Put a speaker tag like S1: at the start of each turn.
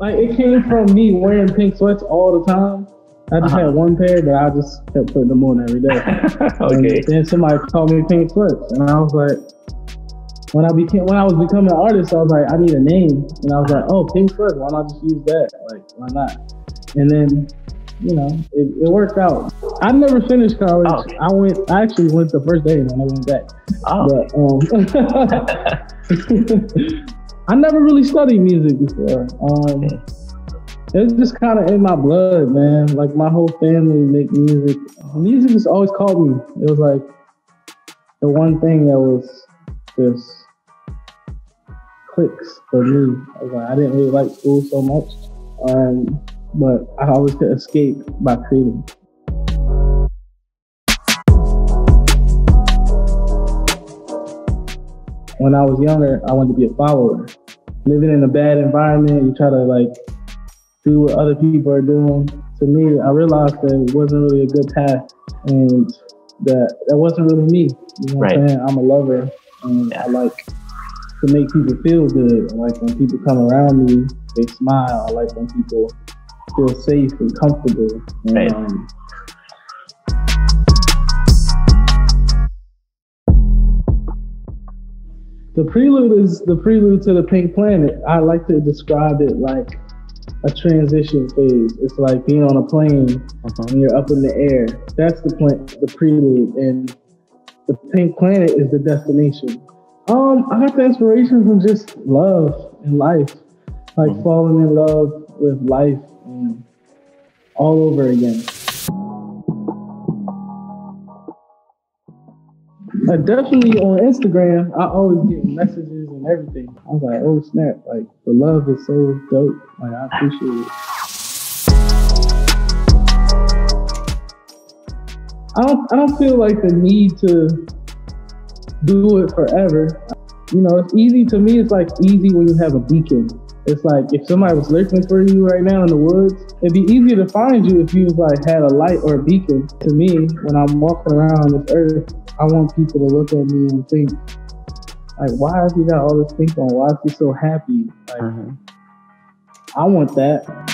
S1: like it came from me wearing pink sweats all the time. I just
S2: Uh-huh.
S1: had one pair, but I just kept putting them on every day.
S2: okay.
S1: And then somebody called me Pink Sweats, and I was like, when I became when I was becoming an artist, I was like, I need a name, and I was like, oh, Pink Sweats, why not just use that? Like, why not? And then, you know, it, it worked out. I never finished college.
S2: Oh.
S1: I went, I actually went the first day, and I never went back.
S2: Oh.
S1: But um, I never really studied music before. Um,
S2: Okay.
S1: it was just kind of in my blood, man. Like my whole family make music. Music just always called me. It was like the one thing that was just clicks for me. I, like, I didn't really like school so much, um, but I always could escape by creating. When I was younger, I wanted to be a follower. Living in a bad environment, you try to like do what other people are doing. To me, I realized that it wasn't really a good path and that that wasn't really me. You know what I'm
S2: Right.
S1: saying? I'm a lover and I like to make people feel good. I like when people come around me, they smile. I like when people feel safe and comfortable. And,
S2: Right.
S1: um, the prelude is the prelude to the pink planet. I like to describe it like a transition phase. It's like being on a plane
S2: Mhm.
S1: and you're up in the air. That's the plan, the prelude, and the pink planet is the destination. Um, I got the inspiration from just love and life, like
S2: Mhm.
S1: falling in love with life and all over again. Definitely on Instagram, I always get messages and everything. I was like, oh snap, like the love is so dope. Like I appreciate it. I don't I don't feel like the need to do it forever. You know, it's easy to me, it's like easy when you have a beacon. It's like if somebody was lurking for you right now in the woods, it'd be easier to find you if you like had a light or a beacon. To me, when I'm walking around this earth, I want people to look at me and think, like, why has he got all this pink on? Why is he so happy? Like,
S2: Mhm.
S1: I want that.